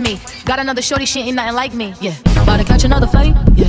me. Got another shorty, she ain't nothing like me. Yeah, about to catch another fight. Yeah,